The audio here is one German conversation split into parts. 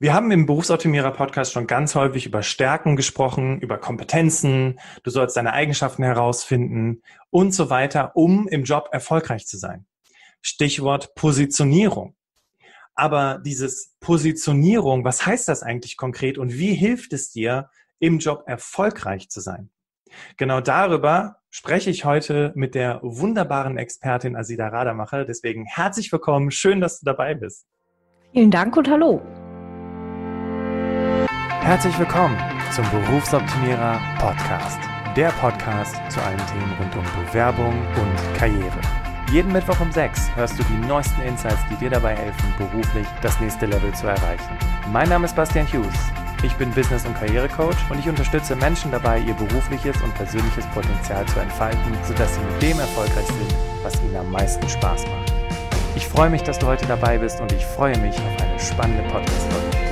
Wir haben im Berufsoptimierer Podcast schon ganz häufig über Stärken gesprochen, über Kompetenzen, du sollst deine Eigenschaften herausfinden und so weiter, um im Job erfolgreich zu sein. Stichwort Positionierung. Aber dieses Positionierung, was heißt das eigentlich konkret und wie hilft es dir, im Job erfolgreich zu sein? Genau darüber spreche ich heute mit der wunderbaren Expertin Asida Radamacher. Deswegen herzlich willkommen, schön, dass du dabei bist. Vielen Dank und hallo. Herzlich willkommen zum Berufsoptimierer Podcast. Der Podcast zu allen Themen rund um Bewerbung und Karriere. Jeden Mittwoch um 6 hörst du die neuesten Insights, die dir dabei helfen, beruflich das nächste Level zu erreichen. Mein Name ist Bastian Hughes. Ich bin Business- und Karrierecoach und ich unterstütze Menschen dabei, ihr berufliches und persönliches Potenzial zu entfalten, sodass sie mit dem erfolgreich sind, was ihnen am meisten Spaß macht. Ich freue mich, dass du heute dabei bist und ich freue mich auf eine spannende Podcast-Folge.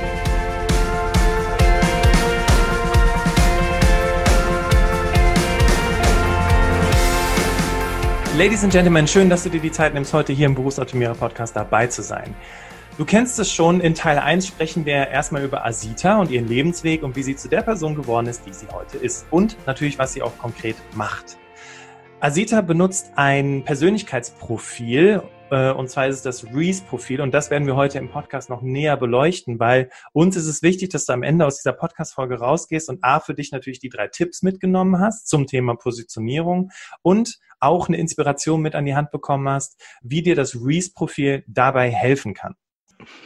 Ladies and Gentlemen, schön, dass du dir die Zeit nimmst, heute hier im Berufsoptimierer Podcast dabei zu sein. Du kennst es schon, in Teil 1 sprechen wir erstmal über Asita und ihren Lebensweg und wie sie zu der Person geworden ist, die sie heute ist. Und natürlich, was sie auch konkret macht. Asita benutzt ein Persönlichkeitsprofil, äh, und zwar ist es das Reese-Profil und das werden wir heute im Podcast noch näher beleuchten, weil uns ist es wichtig, dass du am Ende aus dieser Podcast-Folge rausgehst und A, für dich natürlich die drei Tipps mitgenommen hast zum Thema Positionierung und auch eine Inspiration mit an die Hand bekommen hast, wie dir das Reese-Profil dabei helfen kann.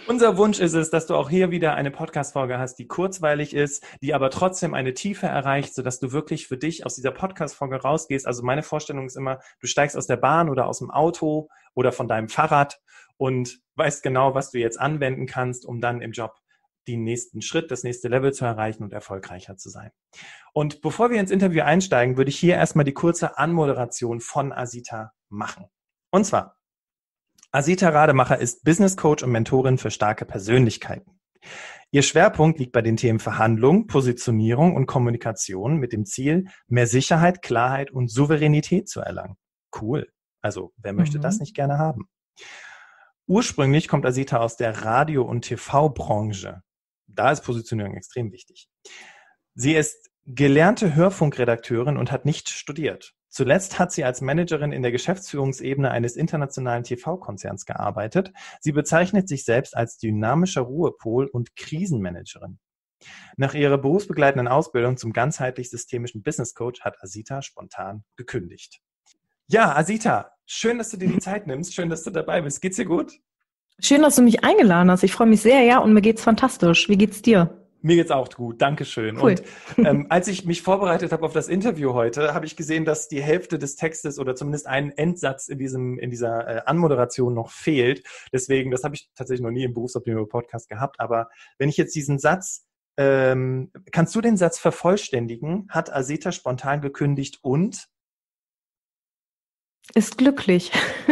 Unser Wunsch ist es, dass du auch hier wieder eine Podcast-Folge hast, die kurzweilig ist, die aber trotzdem eine Tiefe erreicht, sodass du wirklich für dich aus dieser Podcast-Folge rausgehst. Also meine Vorstellung ist immer, du steigst aus der Bahn oder aus dem Auto oder von deinem Fahrrad und weißt genau, was du jetzt anwenden kannst, um dann im Job den nächsten Schritt, das nächste Level zu erreichen und erfolgreicher zu sein. Und bevor wir ins Interview einsteigen, würde ich hier erstmal die kurze Anmoderation von Asita machen. Und zwar, Asita Rademacher ist Business Coach und Mentorin für starke Persönlichkeiten. Ihr Schwerpunkt liegt bei den Themen Verhandlung, Positionierung und Kommunikation mit dem Ziel, mehr Sicherheit, Klarheit und Souveränität zu erlangen. Cool. Also, wer möchte mhm. das nicht gerne haben? Ursprünglich kommt Asita aus der Radio- und TV-Branche. Da ist Positionierung extrem wichtig. Sie ist gelernte Hörfunkredakteurin und hat nicht studiert. Zuletzt hat sie als Managerin in der Geschäftsführungsebene eines internationalen TV-Konzerns gearbeitet. Sie bezeichnet sich selbst als dynamischer Ruhepol und Krisenmanagerin. Nach ihrer berufsbegleitenden Ausbildung zum ganzheitlich systemischen Business Coach hat Asita spontan gekündigt. Ja, Asita, schön, dass du dir die Zeit nimmst. Schön, dass du dabei bist. Geht's dir gut? Schön, dass du mich eingeladen hast. Ich freue mich sehr, ja, und mir geht's fantastisch. Wie geht's dir? Mir geht's auch gut, Dankeschön. Cool. Und ähm, als ich mich vorbereitet habe auf das Interview heute, habe ich gesehen, dass die Hälfte des Textes oder zumindest ein Endsatz in diesem in dieser äh, Anmoderation noch fehlt. Deswegen, das habe ich tatsächlich noch nie im Berufsoptimierung Podcast gehabt. Aber wenn ich jetzt diesen Satz, ähm, kannst du den Satz vervollständigen? Hat Aseta spontan gekündigt und ist glücklich.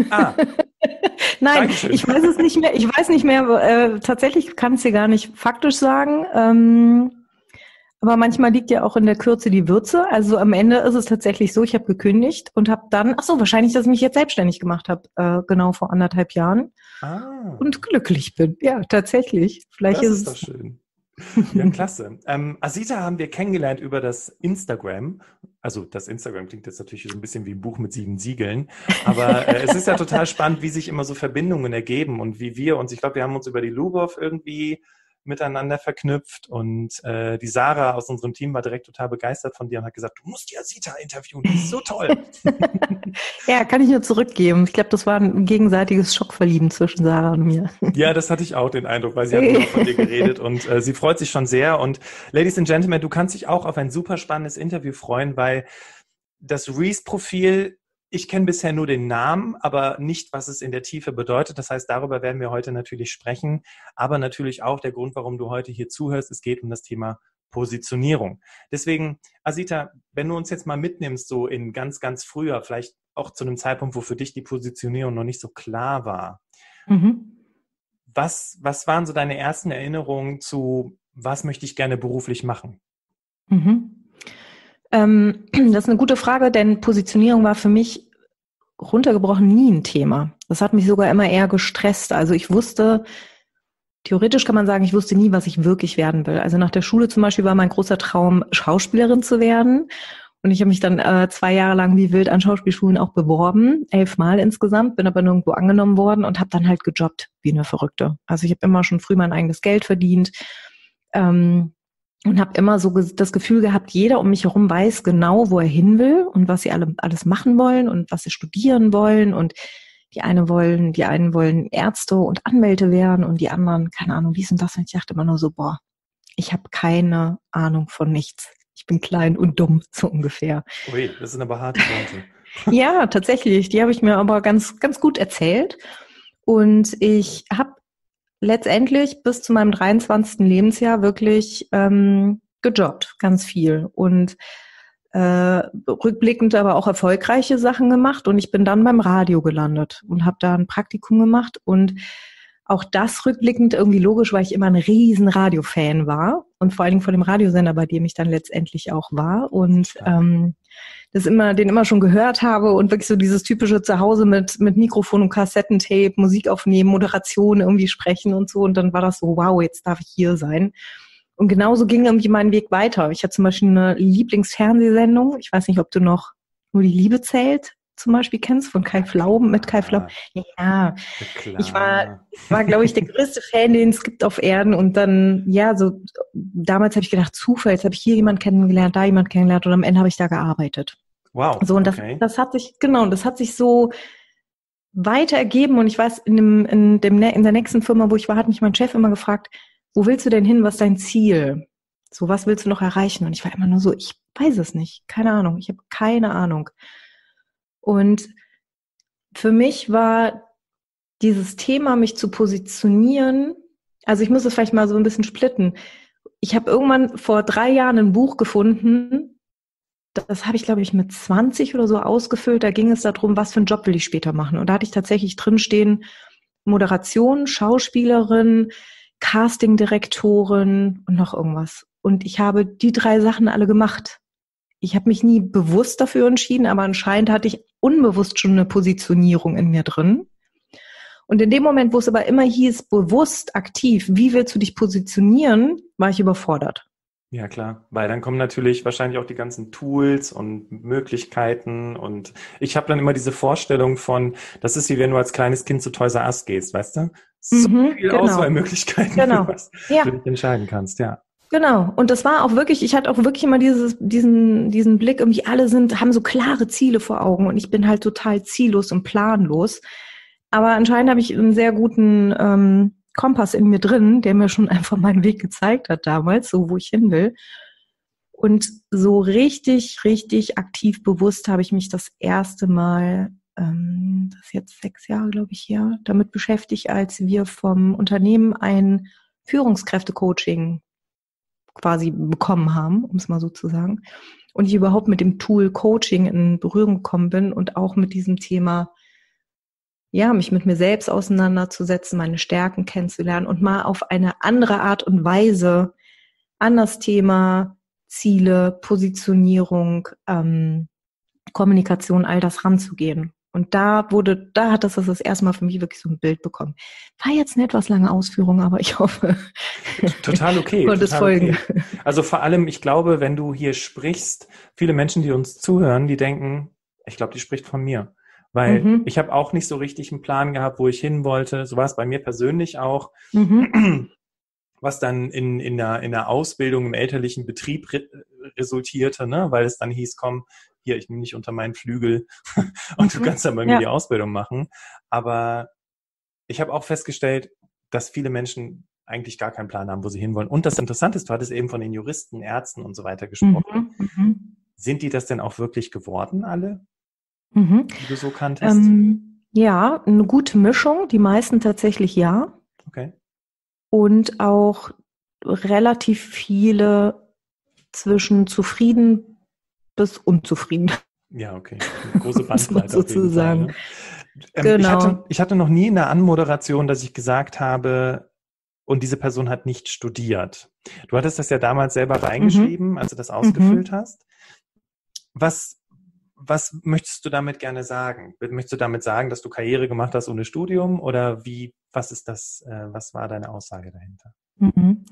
Ah. Nein, Dankeschön. ich weiß es nicht mehr. Ich weiß nicht mehr. Äh, tatsächlich kann es dir gar nicht faktisch sagen. Ähm, aber manchmal liegt ja auch in der Kürze die Würze. Also am Ende ist es tatsächlich so, ich habe gekündigt und habe dann, ach so, wahrscheinlich, dass ich mich jetzt selbstständig gemacht habe, äh, genau vor anderthalb Jahren. Ah. Und glücklich bin. Ja, tatsächlich. Vielleicht das ist, ist doch schön. Ja, klasse. Ähm, Asita haben wir kennengelernt über das Instagram. Also das Instagram klingt jetzt natürlich so ein bisschen wie ein Buch mit sieben Siegeln. Aber äh, es ist ja total spannend, wie sich immer so Verbindungen ergeben und wie wir uns, ich glaube, wir haben uns über die Lubov irgendwie miteinander verknüpft und äh, die Sarah aus unserem Team war direkt total begeistert von dir und hat gesagt, du musst die Asita interviewen, das ist so toll. ja, kann ich nur zurückgeben. Ich glaube, das war ein gegenseitiges Schockverlieben zwischen Sarah und mir. ja, das hatte ich auch den Eindruck, weil sie hat auch von dir geredet und äh, sie freut sich schon sehr und Ladies and Gentlemen, du kannst dich auch auf ein super spannendes Interview freuen, weil das Reese-Profil ich kenne bisher nur den Namen, aber nicht, was es in der Tiefe bedeutet. Das heißt, darüber werden wir heute natürlich sprechen. Aber natürlich auch der Grund, warum du heute hier zuhörst. Es geht um das Thema Positionierung. Deswegen, Asita, wenn du uns jetzt mal mitnimmst, so in ganz, ganz früher, vielleicht auch zu einem Zeitpunkt, wo für dich die Positionierung noch nicht so klar war. Mhm. Was, was waren so deine ersten Erinnerungen zu, was möchte ich gerne beruflich machen? Mhm. Ähm, das ist eine gute Frage, denn Positionierung war für mich runtergebrochen nie ein Thema. Das hat mich sogar immer eher gestresst. Also ich wusste, theoretisch kann man sagen, ich wusste nie, was ich wirklich werden will. Also nach der Schule zum Beispiel war mein großer Traum, Schauspielerin zu werden. Und ich habe mich dann äh, zwei Jahre lang wie wild an Schauspielschulen auch beworben, elfmal insgesamt, bin aber nirgendwo angenommen worden und habe dann halt gejobbt wie eine Verrückte. Also ich habe immer schon früh mein eigenes Geld verdient ähm, und habe immer so das Gefühl gehabt, jeder um mich herum weiß genau, wo er hin will und was sie alle alles machen wollen und was sie studieren wollen und die eine wollen, die einen wollen Ärzte und Anwälte werden und die anderen, keine Ahnung, wie ist denn das? Und ich dachte immer nur so, boah, ich habe keine Ahnung von nichts ich bin klein und dumm, so ungefähr. Ui, das sind aber harte Worte. ja, tatsächlich. Die habe ich mir aber ganz, ganz gut erzählt. Und ich habe letztendlich bis zu meinem 23. Lebensjahr wirklich ähm, gejobbt, ganz viel. Und äh, rückblickend aber auch erfolgreiche Sachen gemacht. Und ich bin dann beim Radio gelandet und habe da ein Praktikum gemacht und auch das rückblickend irgendwie logisch, weil ich immer ein riesen Radiofan war und vor allen Dingen von dem Radiosender, bei dem ich dann letztendlich auch war und ähm, das immer, den immer schon gehört habe und wirklich so dieses typische Zuhause mit, mit Mikrofon und Kassettentape, Musik aufnehmen, Moderation irgendwie sprechen und so und dann war das so, wow, jetzt darf ich hier sein. Und genauso ging irgendwie mein Weg weiter. Ich hatte zum Beispiel eine Lieblingsfernsehsendung. Ich weiß nicht, ob du noch nur die Liebe zählt zum Beispiel kennst, von Kai Flauben, mit Kai Flauben. Ja, Klar. ich war, war glaube ich, der größte Fan, den es gibt auf Erden. Und dann, ja, so damals habe ich gedacht, Zufall, jetzt habe ich hier jemanden kennengelernt, da jemanden kennengelernt und am Ende habe ich da gearbeitet. Wow. So, und das, okay. das hat sich, genau, das hat sich so weiter ergeben. Und ich weiß, in, dem, in, dem, in der nächsten Firma, wo ich war, hat mich mein Chef immer gefragt, wo willst du denn hin, was ist dein Ziel? So, was willst du noch erreichen? Und ich war immer nur so, ich weiß es nicht, keine Ahnung, ich habe keine Ahnung. Und für mich war dieses Thema, mich zu positionieren, also ich muss es vielleicht mal so ein bisschen splitten. Ich habe irgendwann vor drei Jahren ein Buch gefunden, das habe ich, glaube ich, mit 20 oder so ausgefüllt. Da ging es darum, was für einen Job will ich später machen. Und da hatte ich tatsächlich drinstehen, Moderation, Schauspielerin, Castingdirektorin und noch irgendwas. Und ich habe die drei Sachen alle gemacht ich habe mich nie bewusst dafür entschieden, aber anscheinend hatte ich unbewusst schon eine Positionierung in mir drin. Und in dem Moment, wo es aber immer hieß, bewusst, aktiv, wie willst du dich positionieren, war ich überfordert. Ja, klar, weil dann kommen natürlich wahrscheinlich auch die ganzen Tools und Möglichkeiten und ich habe dann immer diese Vorstellung von, das ist wie wenn du als kleines Kind zu Toys R Us gehst, weißt du? So mhm, viele genau. Auswahlmöglichkeiten, genau. was ja. du dich entscheiden kannst, ja. Genau. Und das war auch wirklich, ich hatte auch wirklich immer dieses, diesen, diesen Blick, irgendwie alle sind, haben so klare Ziele vor Augen und ich bin halt total ziellos und planlos. Aber anscheinend habe ich einen sehr guten ähm, Kompass in mir drin, der mir schon einfach meinen Weg gezeigt hat damals, so wo ich hin will. Und so richtig, richtig aktiv bewusst habe ich mich das erste Mal, ähm, das ist jetzt sechs Jahre, glaube ich, her, damit beschäftigt, als wir vom Unternehmen ein Führungskräftecoaching quasi bekommen haben, um es mal so zu sagen. Und ich überhaupt mit dem Tool Coaching in Berührung gekommen bin und auch mit diesem Thema, ja, mich mit mir selbst auseinanderzusetzen, meine Stärken kennenzulernen und mal auf eine andere Art und Weise an das Thema Ziele, Positionierung, ähm, Kommunikation, all das ranzugehen. Und da wurde, da hat das das erste Mal für mich wirklich so ein Bild bekommen. War jetzt eine etwas lange Ausführung, aber ich hoffe. Total okay. total folgen. Okay. Also vor allem, ich glaube, wenn du hier sprichst, viele Menschen, die uns zuhören, die denken, ich glaube, die spricht von mir. Weil mhm. ich habe auch nicht so richtig einen Plan gehabt, wo ich hin wollte. So war es bei mir persönlich auch. Mhm. Was dann in, in, der, in der Ausbildung im elterlichen Betrieb re resultierte, ne? weil es dann hieß, komm, hier, ich nehme dich unter meinen Flügel und du mhm. kannst dann bei mir ja. die Ausbildung machen. Aber ich habe auch festgestellt, dass viele Menschen eigentlich gar keinen Plan haben, wo sie hinwollen. Und das Interessante ist, du hattest eben von den Juristen, Ärzten und so weiter gesprochen. Mhm, mhm. Sind die das denn auch wirklich geworden, alle, mhm. die du so kanntest? Ähm, ja, eine gute Mischung. Die meisten tatsächlich ja. Okay. Und auch relativ viele zwischen zufrieden bis unzufrieden. Ja, okay. Eine große Bandbreite sozusagen. Ne? Ähm, genau. Ich hatte, ich hatte noch nie in der Anmoderation, dass ich gesagt habe, und diese Person hat nicht studiert. Du hattest das ja damals selber reingeschrieben, mhm. als du das ausgefüllt mhm. hast. Was, was möchtest du damit gerne sagen? Möchtest du damit sagen, dass du Karriere gemacht hast ohne Studium oder wie, was ist das, äh, was war deine Aussage dahinter? Mhm.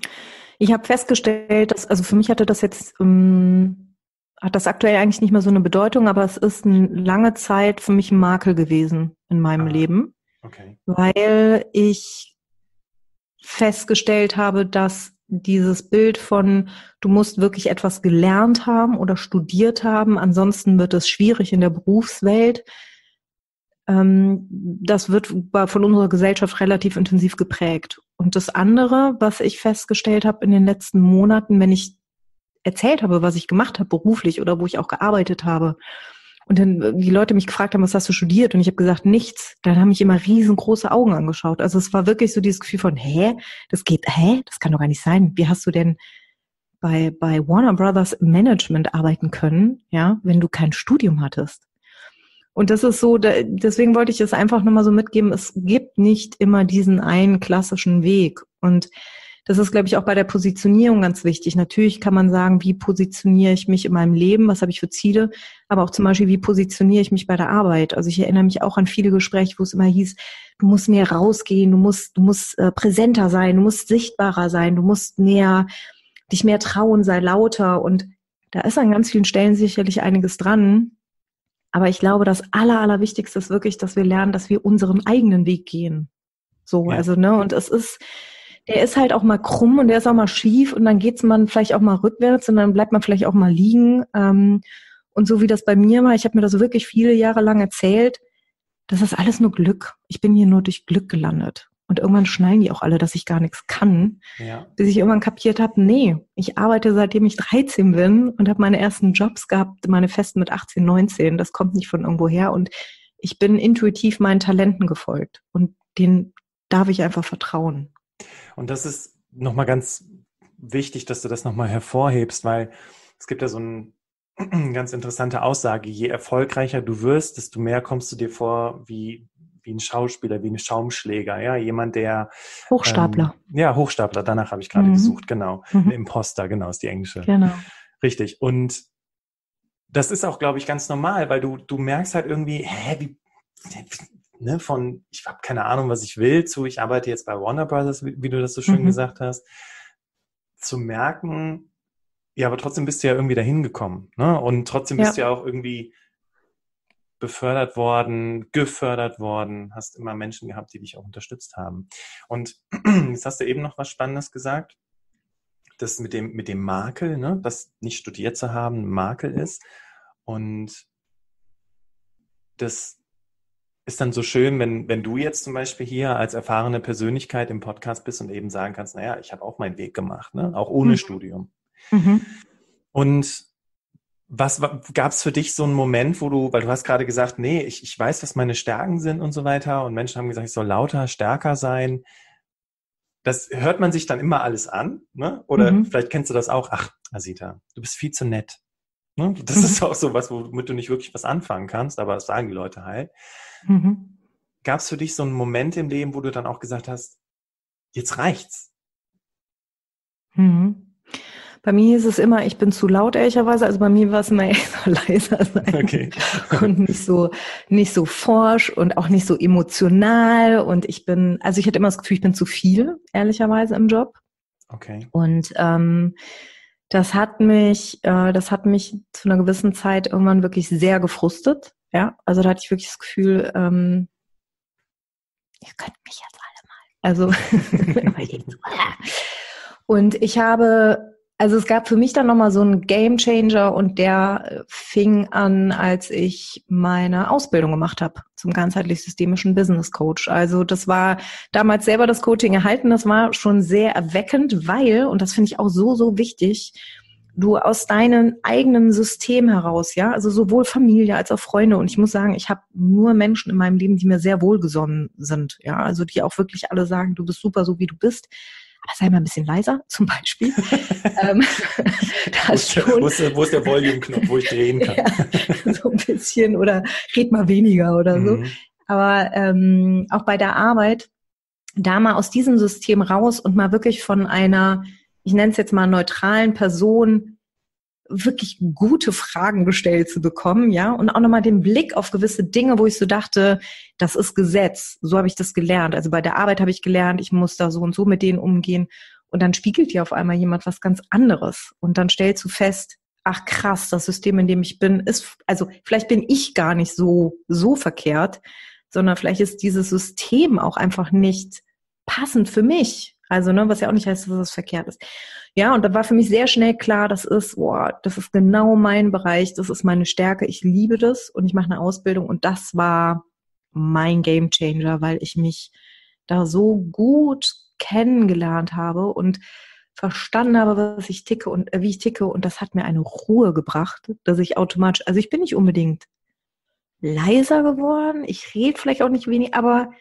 Ich habe festgestellt, dass, also für mich hatte das jetzt, ähm, hat das aktuell eigentlich nicht mehr so eine Bedeutung, aber es ist eine lange Zeit für mich ein Makel gewesen in meinem ah, Leben. Okay. Weil ich festgestellt habe, dass dieses Bild von, du musst wirklich etwas gelernt haben oder studiert haben, ansonsten wird es schwierig in der Berufswelt. Ähm, das wird von unserer Gesellschaft relativ intensiv geprägt. Und das andere, was ich festgestellt habe in den letzten Monaten, wenn ich erzählt habe, was ich gemacht habe beruflich oder wo ich auch gearbeitet habe, und dann äh, die Leute mich gefragt haben, was hast du studiert? Und ich habe gesagt, nichts. Dann haben mich immer riesengroße Augen angeschaut. Also es war wirklich so dieses Gefühl von, hä, das geht, hä, das kann doch gar nicht sein. Wie hast du denn bei, bei Warner Brothers Management arbeiten können, ja, wenn du kein Studium hattest? Und das ist so, deswegen wollte ich es einfach nochmal so mitgeben, es gibt nicht immer diesen einen klassischen Weg. Und das ist, glaube ich, auch bei der Positionierung ganz wichtig. Natürlich kann man sagen, wie positioniere ich mich in meinem Leben, was habe ich für Ziele, aber auch zum Beispiel, wie positioniere ich mich bei der Arbeit. Also ich erinnere mich auch an viele Gespräche, wo es immer hieß, du musst mehr rausgehen, du musst, du musst äh, präsenter sein, du musst sichtbarer sein, du musst mehr, dich mehr trauen, sei lauter. Und da ist an ganz vielen Stellen sicherlich einiges dran. Aber ich glaube, das Aller, Allerwichtigste ist wirklich, dass wir lernen, dass wir unseren eigenen Weg gehen. So, ja. also, ne, und es ist, der ist halt auch mal krumm und der ist auch mal schief und dann geht's man vielleicht auch mal rückwärts und dann bleibt man vielleicht auch mal liegen. Ähm, und so wie das bei mir war, ich habe mir das wirklich viele Jahre lang erzählt, das ist alles nur Glück. Ich bin hier nur durch Glück gelandet. Und irgendwann schneiden die auch alle, dass ich gar nichts kann. Ja. Bis ich irgendwann kapiert habe, nee, ich arbeite seitdem ich 13 bin und habe meine ersten Jobs gehabt, meine festen mit 18, 19. Das kommt nicht von irgendwo her. Und ich bin intuitiv meinen Talenten gefolgt. Und denen darf ich einfach vertrauen. Und das ist nochmal ganz wichtig, dass du das nochmal hervorhebst, weil es gibt ja so eine ganz interessante Aussage. Je erfolgreicher du wirst, desto mehr kommst du dir vor wie, wie ein Schauspieler, wie ein Schaumschläger, ja, jemand, der Hochstapler. Ähm, ja, Hochstapler, danach habe ich gerade mhm. gesucht, genau. Mhm. Ein Imposter, genau, ist die englische. Genau. Richtig. Und das ist auch, glaube ich, ganz normal, weil du, du merkst halt irgendwie, hä, wie, ne, von ich habe keine Ahnung, was ich will, zu ich arbeite jetzt bei Warner Brothers, wie, wie du das so schön mhm. gesagt hast, zu merken, ja, aber trotzdem bist du ja irgendwie dahin gekommen, ne? Und trotzdem bist ja. du ja auch irgendwie befördert worden, gefördert worden, hast immer Menschen gehabt, die dich auch unterstützt haben. Und jetzt hast du eben noch was Spannendes gesagt, das mit dem, mit dem Makel, ne, das nicht studiert zu haben, ein Makel ist. Und das ist dann so schön, wenn, wenn du jetzt zum Beispiel hier als erfahrene Persönlichkeit im Podcast bist und eben sagen kannst, naja, ich habe auch meinen Weg gemacht, ne? auch ohne mhm. Studium. Mhm. Und was gab es für dich so einen Moment, wo du, weil du hast gerade gesagt, nee, ich, ich weiß, was meine Stärken sind und so weiter und Menschen haben gesagt, ich soll lauter, stärker sein. Das hört man sich dann immer alles an, ne? Oder mhm. vielleicht kennst du das auch, ach, Asita, du bist viel zu nett. Ne? Das mhm. ist auch so was, womit du nicht wirklich was anfangen kannst, aber das sagen die Leute halt. Mhm. Gab es für dich so einen Moment im Leben, wo du dann auch gesagt hast, jetzt reicht's? Mhm. Bei mir ist es immer, ich bin zu laut, ehrlicherweise. Also bei mir war es immer eher so leiser sein. Okay. und nicht so, nicht so forsch und auch nicht so emotional. Und ich bin, also ich hatte immer das Gefühl, ich bin zu viel, ehrlicherweise, im Job. Okay. Und ähm, das hat mich, äh, das hat mich zu einer gewissen Zeit irgendwann wirklich sehr gefrustet. Ja, also da hatte ich wirklich das Gefühl, ähm, ihr könnt mich jetzt alle mal. Also, und ich habe, also es gab für mich dann nochmal so einen Game Changer und der fing an, als ich meine Ausbildung gemacht habe zum ganzheitlich systemischen Business Coach. Also das war damals selber das Coaching erhalten, das war schon sehr erweckend, weil, und das finde ich auch so, so wichtig, du aus deinem eigenen System heraus, ja, also sowohl Familie als auch Freunde. Und ich muss sagen, ich habe nur Menschen in meinem Leben, die mir sehr wohlgesonnen sind, ja, also die auch wirklich alle sagen, du bist super, so wie du bist. Aber sei mal ein bisschen leiser, zum Beispiel. ähm, wo, ist der, wo, ist der, wo ist der Volume-Knopf, wo ich drehen kann? ja, so ein bisschen oder red mal weniger oder so. Mhm. Aber ähm, auch bei der Arbeit, da mal aus diesem System raus und mal wirklich von einer ich nenne es jetzt mal neutralen Person wirklich gute Fragen gestellt zu bekommen, ja, und auch nochmal den Blick auf gewisse Dinge, wo ich so dachte, das ist Gesetz. So habe ich das gelernt. Also bei der Arbeit habe ich gelernt, ich muss da so und so mit denen umgehen. Und dann spiegelt dir auf einmal jemand was ganz anderes. Und dann stellst du fest, ach krass, das System, in dem ich bin, ist, also vielleicht bin ich gar nicht so, so verkehrt, sondern vielleicht ist dieses System auch einfach nicht passend für mich. Also, ne, was ja auch nicht heißt, dass es verkehrt ist. Ja, und da war für mich sehr schnell klar, das ist, boah, das ist genau mein Bereich, das ist meine Stärke, ich liebe das und ich mache eine Ausbildung und das war mein Game Changer, weil ich mich da so gut kennengelernt habe und verstanden habe, was ich ticke und äh, wie ich ticke und das hat mir eine Ruhe gebracht, dass ich automatisch, also ich bin nicht unbedingt leiser geworden, ich rede vielleicht auch nicht wenig, aber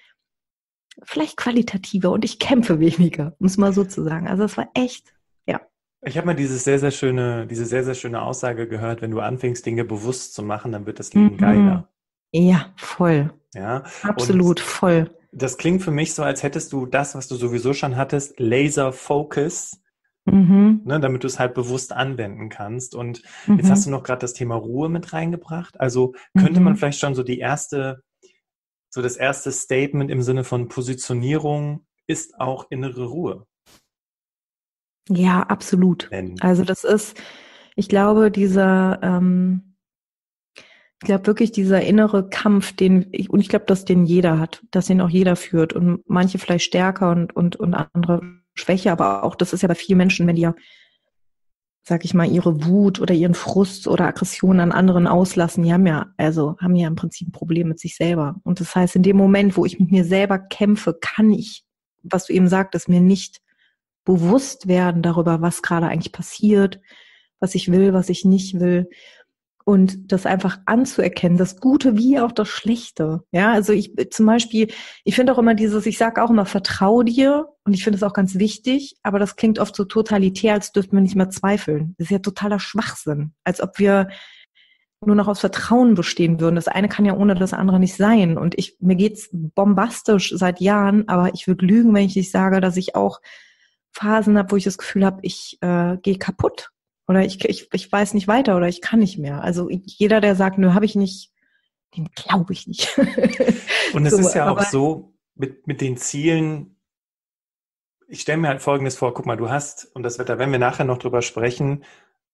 vielleicht qualitativer und ich kämpfe weniger, um es mal so zu sagen. Also es war echt, ja. Ich habe mal diese sehr, sehr schöne, diese sehr, sehr schöne Aussage gehört, wenn du anfängst, Dinge bewusst zu machen, dann wird das Leben mhm. geiler. Ja, voll. Ja. Absolut, und voll. Das klingt für mich so, als hättest du das, was du sowieso schon hattest, Laser Focus, mhm. ne, damit du es halt bewusst anwenden kannst. Und mhm. jetzt hast du noch gerade das Thema Ruhe mit reingebracht. Also könnte man mhm. vielleicht schon so die erste so das erste Statement im Sinne von Positionierung ist auch innere Ruhe. Ja, absolut. Also das ist, ich glaube, dieser, ähm, ich glaube wirklich dieser innere Kampf, den ich, und ich glaube, dass den jeder hat, dass den auch jeder führt und manche vielleicht stärker und, und, und andere schwächer, aber auch das ist ja bei vielen Menschen, wenn die ja sag ich mal, ihre Wut oder ihren Frust oder Aggression an anderen auslassen, die haben ja, also haben ja im Prinzip ein Problem mit sich selber. Und das heißt, in dem Moment, wo ich mit mir selber kämpfe, kann ich, was du eben sagtest, mir nicht bewusst werden darüber, was gerade eigentlich passiert, was ich will, was ich nicht will und das einfach anzuerkennen, das Gute wie auch das Schlechte. Ja, also ich zum Beispiel, ich finde auch immer dieses, ich sage auch immer, vertrau dir und ich finde es auch ganz wichtig, aber das klingt oft so totalitär, als dürften wir nicht mehr zweifeln. Das ist ja totaler Schwachsinn, als ob wir nur noch aus Vertrauen bestehen würden. Das eine kann ja ohne das andere nicht sein. Und ich, mir geht's bombastisch seit Jahren, aber ich würde lügen, wenn ich nicht sage, dass ich auch Phasen habe, wo ich das Gefühl habe, ich äh, gehe kaputt oder ich, ich, ich weiß nicht weiter oder ich kann nicht mehr. Also jeder, der sagt, nö, habe ich nicht, den glaube ich nicht. Und es so, ist ja auch so, mit, mit den Zielen, ich stelle mir halt Folgendes vor, guck mal, du hast, und das wird da, wenn wir nachher noch drüber sprechen,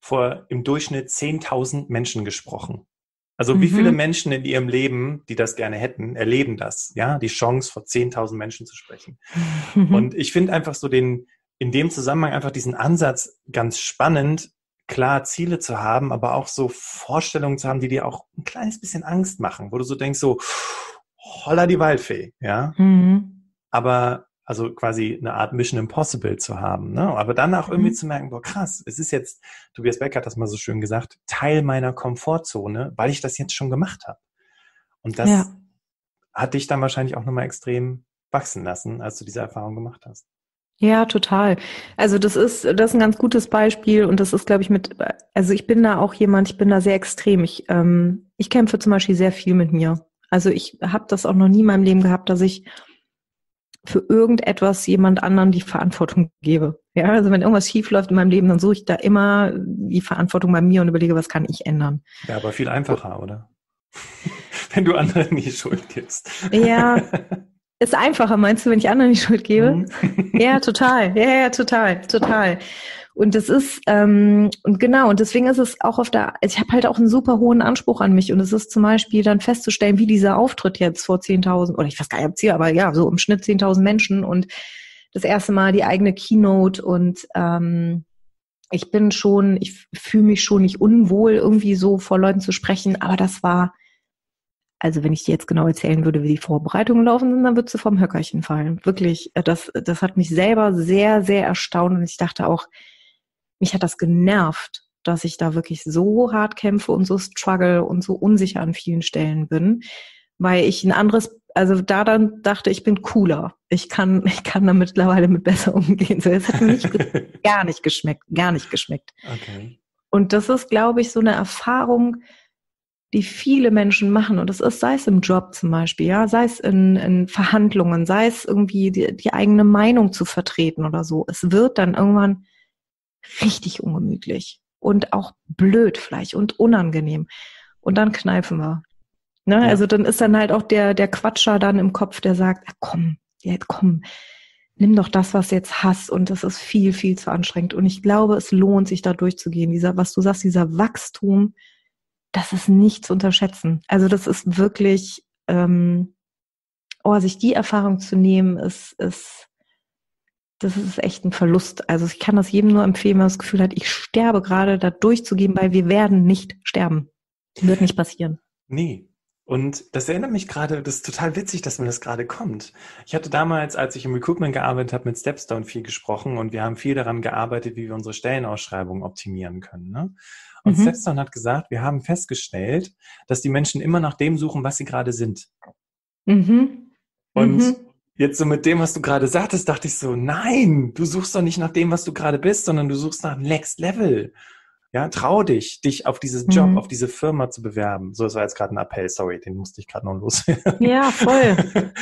vor im Durchschnitt 10.000 Menschen gesprochen. Also wie mhm. viele Menschen in ihrem Leben, die das gerne hätten, erleben das, ja, die Chance vor 10.000 Menschen zu sprechen. Mhm. Und ich finde einfach so den, in dem Zusammenhang einfach diesen Ansatz ganz spannend, klar Ziele zu haben, aber auch so Vorstellungen zu haben, die dir auch ein kleines bisschen Angst machen, wo du so denkst, so, holla die Waldfee, ja. Mhm. Aber also quasi eine Art Mission Impossible zu haben, ne? Aber dann auch irgendwie mhm. zu merken, boah, krass, es ist jetzt, Tobias Beck hat das mal so schön gesagt, Teil meiner Komfortzone, weil ich das jetzt schon gemacht habe. Und das ja. hat dich dann wahrscheinlich auch nochmal extrem wachsen lassen, als du diese Erfahrung gemacht hast. Ja, total. Also das ist, das ist ein ganz gutes Beispiel und das ist, glaube ich, mit, also ich bin da auch jemand, ich bin da sehr extrem. Ich, ähm, ich kämpfe zum Beispiel sehr viel mit mir. Also ich habe das auch noch nie in meinem Leben gehabt, dass ich für irgendetwas jemand anderen die Verantwortung gebe. Ja, also wenn irgendwas schief läuft in meinem Leben, dann suche ich da immer die Verantwortung bei mir und überlege, was kann ich ändern. Ja, aber viel einfacher, oder? wenn du anderen die Schuld gibst. Ja, Ist einfacher, meinst du, wenn ich anderen die Schuld gebe? Mhm. ja, total. Ja, ja, total, total. Und das ist, ähm, und genau, und deswegen ist es auch auf der, ich habe halt auch einen super hohen Anspruch an mich. Und es ist zum Beispiel dann festzustellen, wie dieser Auftritt jetzt vor 10.000, oder ich weiß gar nicht, ob hier, aber ja, so im Schnitt 10.000 Menschen und das erste Mal die eigene Keynote und ähm, ich bin schon, ich fühle mich schon nicht unwohl, irgendwie so vor Leuten zu sprechen, aber das war also wenn ich dir jetzt genau erzählen würde, wie die Vorbereitungen laufen sind, dann würdest du vom Höckerchen fallen. Wirklich, äh, das, das hat mich selber sehr, sehr erstaunt und ich dachte auch, mich hat das genervt, dass ich da wirklich so hart kämpfe und so struggle und so unsicher an vielen Stellen bin, weil ich ein anderes, also da dann dachte ich bin cooler. Ich kann, ich kann da mittlerweile mit besser umgehen. So, es hat mir nicht, gar nicht geschmeckt, gar nicht geschmeckt. Okay. Und das ist, glaube ich, so eine Erfahrung, die viele Menschen machen. Und das ist, sei es im Job zum Beispiel, ja, sei es in, in Verhandlungen, sei es irgendwie die, die eigene Meinung zu vertreten oder so. Es wird dann irgendwann richtig ungemütlich. und auch blöd vielleicht und unangenehm. Und dann kneifen wir. Ne? Ja. Also dann ist dann halt auch der, der Quatscher dann im Kopf, der sagt, ah, komm, ja, komm, nimm doch das, was du jetzt hast und das ist viel, viel zu anstrengend. Und ich glaube, es lohnt sich da durchzugehen. Dieser, was du sagst, dieser Wachstum, das ist nicht zu unterschätzen. Also das ist wirklich, ähm, oh, sich die Erfahrung zu nehmen, ist, ist, das ist echt ein Verlust. Also ich kann das jedem nur empfehlen, wenn man das Gefühl hat, ich sterbe gerade, da durchzugehen, weil wir werden nicht sterben. Wird nicht passieren. Nee, und das erinnert mich gerade, das ist total witzig, dass mir das gerade kommt. Ich hatte damals, als ich im Recruitment gearbeitet habe, mit Stepstone viel gesprochen und wir haben viel daran gearbeitet, wie wir unsere Stellenausschreibungen optimieren können. Ne? Und mhm. Stepstone hat gesagt, wir haben festgestellt, dass die Menschen immer nach dem suchen, was sie gerade sind. Mhm. Und mhm. jetzt so mit dem, was du gerade sagtest, dachte ich so, nein, du suchst doch nicht nach dem, was du gerade bist, sondern du suchst nach Next Level. Ja, trau dich, dich auf dieses Job, mhm. auf diese Firma zu bewerben. So, das war jetzt gerade ein Appell, sorry, den musste ich gerade noch loswerden. Ja, voll.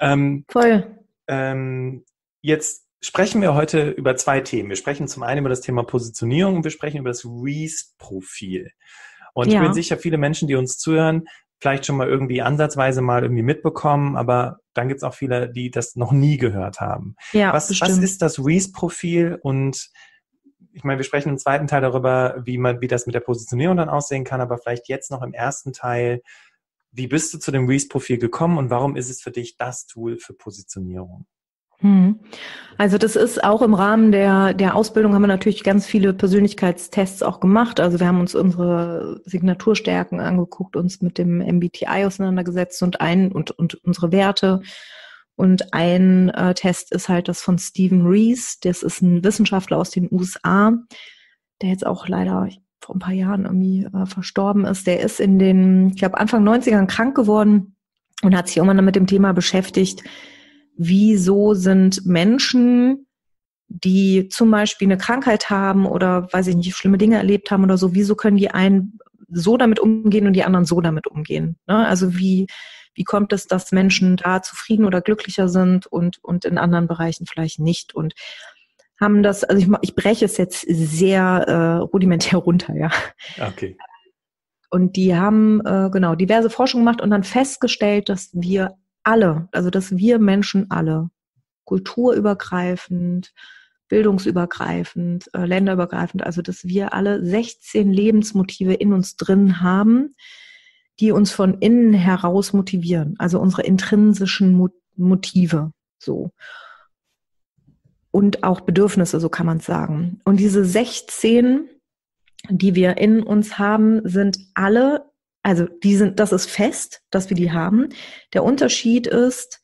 ähm, voll. Ähm, jetzt sprechen wir heute über zwei Themen. Wir sprechen zum einen über das Thema Positionierung und wir sprechen über das Reese-Profil. Und ja. ich bin sicher, viele Menschen, die uns zuhören, vielleicht schon mal irgendwie ansatzweise mal irgendwie mitbekommen, aber dann gibt es auch viele, die das noch nie gehört haben. Ja, was, was ist das Reese-Profil und ich meine, wir sprechen im zweiten Teil darüber, wie man, wie das mit der Positionierung dann aussehen kann, aber vielleicht jetzt noch im ersten Teil, wie bist du zu dem Reese-Profil gekommen und warum ist es für dich das Tool für Positionierung? Hm. Also das ist auch im Rahmen der, der Ausbildung haben wir natürlich ganz viele Persönlichkeitstests auch gemacht. Also wir haben uns unsere Signaturstärken angeguckt, uns mit dem MBTI auseinandergesetzt und ein und, und unsere Werte und ein äh, Test ist halt das von Stephen Rees. Das ist ein Wissenschaftler aus den USA, der jetzt auch leider vor ein paar Jahren irgendwie äh, verstorben ist. Der ist in den, ich glaube, Anfang 90ern krank geworden und hat sich irgendwann mit dem Thema beschäftigt, wieso sind Menschen, die zum Beispiel eine Krankheit haben oder, weiß ich nicht, schlimme Dinge erlebt haben oder so, wieso können die einen so damit umgehen und die anderen so damit umgehen? Ne? Also wie, wie kommt es, dass Menschen da zufrieden oder glücklicher sind und, und in anderen Bereichen vielleicht nicht? Und haben das, also ich, ich breche es jetzt sehr äh, rudimentär runter, ja. Okay. Und die haben äh, genau diverse Forschung gemacht und dann festgestellt, dass wir alle, also dass wir Menschen alle, kulturübergreifend, bildungsübergreifend, äh, länderübergreifend, also dass wir alle 16 Lebensmotive in uns drin haben, die uns von innen heraus motivieren, also unsere intrinsischen Motive, so. Und auch Bedürfnisse, so kann man sagen. Und diese 16, die wir in uns haben, sind alle, also die sind, das ist fest, dass wir die haben. Der Unterschied ist,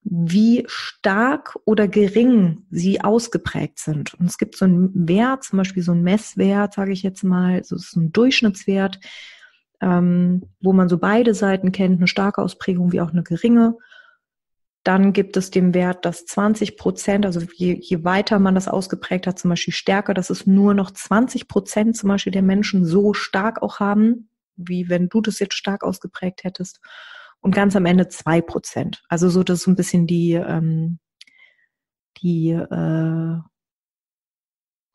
wie stark oder gering sie ausgeprägt sind. Und es gibt so einen Wert, zum Beispiel so einen Messwert, sage ich jetzt mal, so ist ein Durchschnittswert, ähm, wo man so beide Seiten kennt, eine starke Ausprägung wie auch eine geringe. Dann gibt es den Wert, dass 20 Prozent, also je, je weiter man das ausgeprägt hat, zum Beispiel stärker, dass es nur noch 20 Prozent zum Beispiel der Menschen so stark auch haben, wie wenn du das jetzt stark ausgeprägt hättest. Und ganz am Ende zwei Prozent. Also so, das ist so ein bisschen die, ähm, die äh,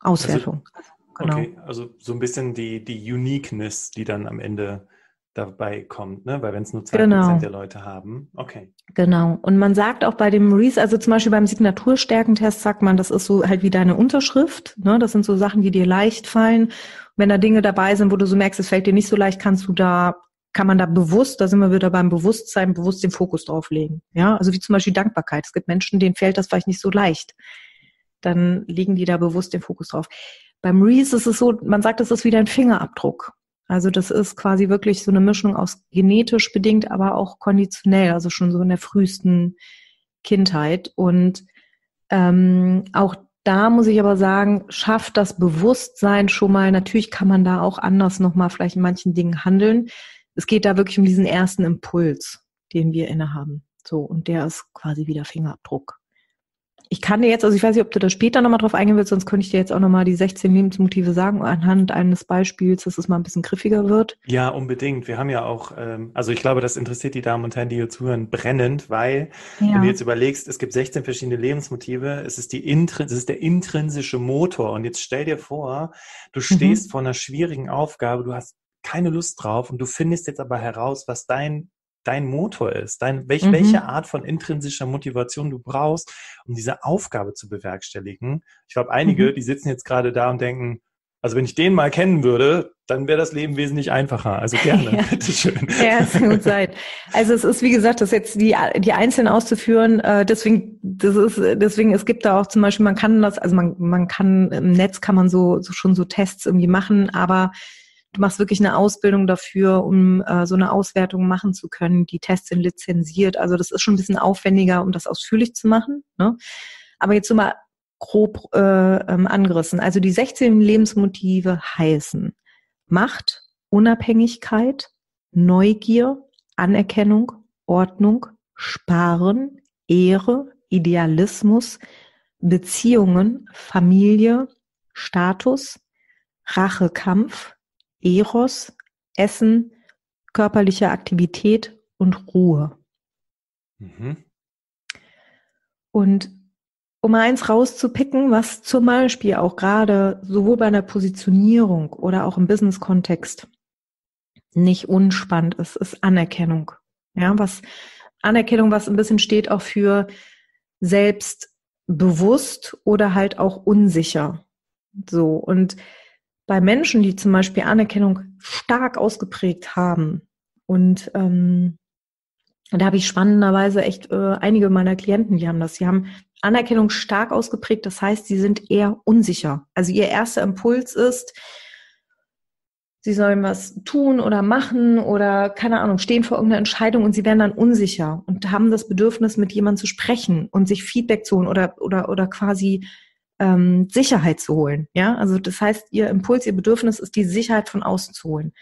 Auswertung. Also, Genau. Okay, also so ein bisschen die, die Uniqueness, die dann am Ende dabei kommt, ne? Weil wenn es nur 2% genau. der Leute haben. Okay. Genau. Und man sagt auch bei dem Reese, also zum Beispiel beim Signaturstärkentest sagt man, das ist so halt wie deine Unterschrift. Ne? Das sind so Sachen, die dir leicht fallen. Wenn da Dinge dabei sind, wo du so merkst, es fällt dir nicht so leicht, kannst du da, kann man da bewusst, da sind wir wieder beim Bewusstsein, bewusst den Fokus drauf legen. Ja, also wie zum Beispiel Dankbarkeit. Es gibt Menschen, denen fällt das vielleicht nicht so leicht. Dann legen die da bewusst den Fokus drauf. Beim Reese ist es so, man sagt, es ist wieder ein Fingerabdruck. Also das ist quasi wirklich so eine Mischung aus genetisch bedingt, aber auch konditionell, also schon so in der frühesten Kindheit. Und ähm, auch da muss ich aber sagen, schafft das Bewusstsein schon mal, natürlich kann man da auch anders nochmal vielleicht in manchen Dingen handeln. Es geht da wirklich um diesen ersten Impuls, den wir innehaben. So, und der ist quasi wieder Fingerabdruck ich kann dir jetzt, also ich weiß nicht, ob du da später nochmal drauf eingehen willst, sonst könnte ich dir jetzt auch nochmal die 16 Lebensmotive sagen, anhand eines Beispiels, dass es mal ein bisschen griffiger wird. Ja, unbedingt. Wir haben ja auch, ähm, also ich glaube, das interessiert die Damen und Herren, die hier zuhören, brennend, weil, ja. wenn du jetzt überlegst, es gibt 16 verschiedene Lebensmotive, es ist die Intrin es ist der intrinsische Motor. Und jetzt stell dir vor, du mhm. stehst mhm. vor einer schwierigen Aufgabe, du hast keine Lust drauf und du findest jetzt aber heraus, was dein dein Motor ist, dein, welch, mhm. welche Art von intrinsischer Motivation du brauchst, um diese Aufgabe zu bewerkstelligen. Ich glaube, einige, mhm. die sitzen jetzt gerade da und denken, also wenn ich den mal kennen würde, dann wäre das Leben wesentlich einfacher. Also gerne, ja. bitteschön. Ja, es kann gut sein. Also es ist, wie gesagt, das jetzt die, die einzelnen auszuführen, äh, deswegen, das ist, deswegen, es gibt da auch zum Beispiel, man kann das, also man, man kann, im Netz kann man so, so schon so Tests irgendwie machen, aber du machst wirklich eine Ausbildung dafür, um äh, so eine Auswertung machen zu können. Die Tests sind lizenziert. Also das ist schon ein bisschen aufwendiger, um das ausführlich zu machen. Ne? Aber jetzt so mal grob äh, ähm, angerissen. Also die 16 Lebensmotive heißen Macht, Unabhängigkeit, Neugier, Anerkennung, Ordnung, Sparen, Ehre, Idealismus, Beziehungen, Familie, Status, Rachekampf, Eros, Essen, körperliche Aktivität und Ruhe. Mhm. Und um eins rauszupicken, was zum Beispiel auch gerade sowohl bei einer Positionierung oder auch im Business-Kontext nicht unspannend ist, ist Anerkennung. Ja, was Anerkennung, was ein bisschen steht auch für selbstbewusst oder halt auch unsicher. So. Und bei Menschen, die zum Beispiel Anerkennung stark ausgeprägt haben und ähm, da habe ich spannenderweise echt äh, einige meiner Klienten, die haben das. Sie haben Anerkennung stark ausgeprägt, das heißt, sie sind eher unsicher. Also ihr erster Impuls ist, sie sollen was tun oder machen oder keine Ahnung, stehen vor irgendeiner Entscheidung und sie werden dann unsicher und haben das Bedürfnis, mit jemandem zu sprechen und sich Feedback zu holen oder, oder, oder quasi ähm, Sicherheit zu holen. Ja, also das heißt, ihr Impuls, ihr Bedürfnis ist, die Sicherheit von außen zu holen.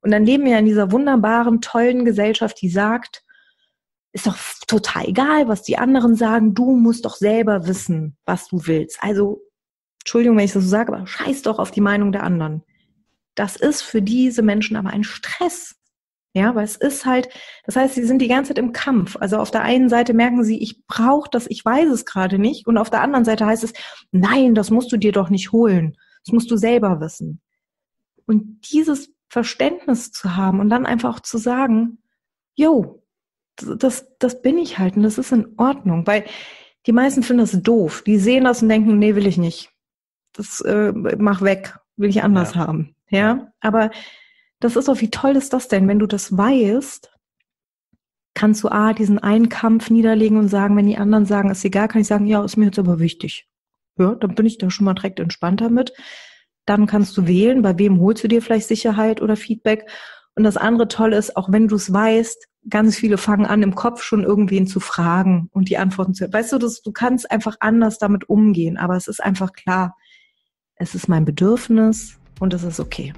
Und dann leben wir in dieser wunderbaren, tollen Gesellschaft, die sagt, ist doch total egal, was die anderen sagen. Du musst doch selber wissen, was du willst. Also, Entschuldigung, wenn ich das so sage, aber scheiß doch auf die Meinung der anderen. Das ist für diese Menschen aber ein Stress. Ja, weil es ist halt, das heißt, sie sind die ganze Zeit im Kampf. Also auf der einen Seite merken sie, ich brauche das, ich weiß es gerade nicht. Und auf der anderen Seite heißt es, nein, das musst du dir doch nicht holen. Das musst du selber wissen. Und dieses Verständnis zu haben und dann einfach auch zu sagen, yo, das, das bin ich halt und das ist in Ordnung. Weil die meisten finden das doof. Die sehen das und denken, nee, will ich nicht. Das äh, mach weg, will ich anders ja. haben. Ja, aber das ist doch, wie toll ist das denn, wenn du das weißt, kannst du A, diesen einen Kampf niederlegen und sagen, wenn die anderen sagen, ist egal, kann ich sagen, ja, ist mir jetzt aber wichtig. Ja, dann bin ich da schon mal direkt entspannter mit. Dann kannst du wählen, bei wem holst du dir vielleicht Sicherheit oder Feedback. Und das andere Tolle ist, auch wenn du es weißt, ganz viele fangen an, im Kopf schon irgendwen zu fragen und die Antworten zu. Weißt du, das, du kannst einfach anders damit umgehen, aber es ist einfach klar, es ist mein Bedürfnis und es ist okay.